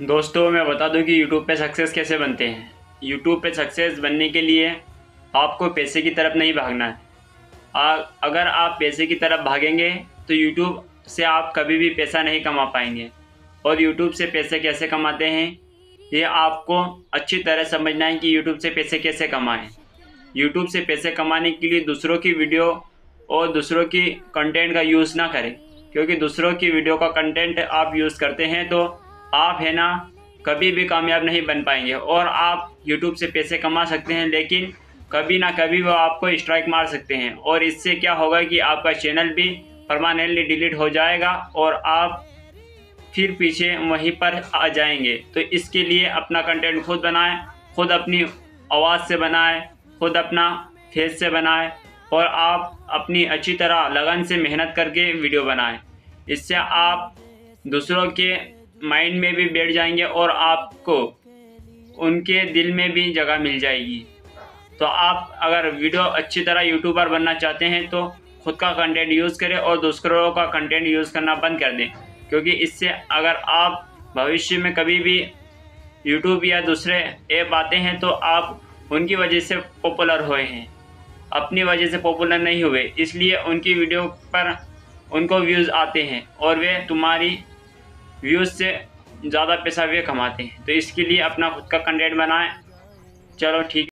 दोस्तों मैं बता दूँ कि यूट्यूब पे सक्सेस कैसे बनते हैं। यूट्यूब पे सक्सेस बनने के लिए आपको पैसे की तरफ़ नहीं भागना है। आ, अगर आप पैसे की तरफ़ भागेंगे तो यूट्यूब से आप कभी भी पैसा नहीं कमा पाएँगे। और यूट्यूब से पैसे कैसे कमाते हैं ये आपको अच्छी तरह समझना है कि यूट्यूब से पैसे कैसे कमाएँ। यूट्यूब से पैसे कमाने के लिए दूसरों की वीडियो और दूसरों की कंटेंट का यूज़ ना करें। क्योंकि दूसरों की वीडियो का कंटेंट आप यूज़ करते हैं तो आप है ना, कभी भी कामयाब नहीं बन पाएँगे और आप यूट्यूब से पैसे कमा सकते हैं, लेकिन कभी ना कभी वो आपको स्ट्राइक मार सकते हैं। और इससे क्या होगा कि आपका चैनल भी परमानेंटली डिलीट हो जाएगा और आप फिर पीछे वहीं पर आ जाएँगे। तो इसके लिए अपना कंटेंट खुद बनाएँ, खुद अपनी आवाज़ से बनाएँ, खुद अपना फेस से बनाएँ और आप अपनी अच्छी तरह लगन से मेहनत करके वीडियो बनाएँ। इससे आप दूसरों के माइंड में भी बैठ जाएँगे और आपको उनके दिल में भी जगह मिल जाएगी। तो आप अगर वीडियो अच्छी तरह यूट्यूबर बनना चाहते हैं तो खुद का कंटेंट यूज़ करें और दूसरों का कंटेंट यूज़ करना बंद कर दें। क्योंकि इससे अगर आप भविष्य में कभी भी यूट्यूब या दूसरे ऐप आते हैं तो आप उनकी वजह से पॉपुलर हुए हैं। अपनी वजह से पॉपुलर नहीं हुए, इसलिए उनकी वीडियो पर उनको व्यूज़ आते हैं और वे तुम्हारी व्यूज़ से ज़्यादा पैसा वे कमाते हैं। तो इसके लिए अपना खुद का कंटेंट बनाएँ। चलो ठीक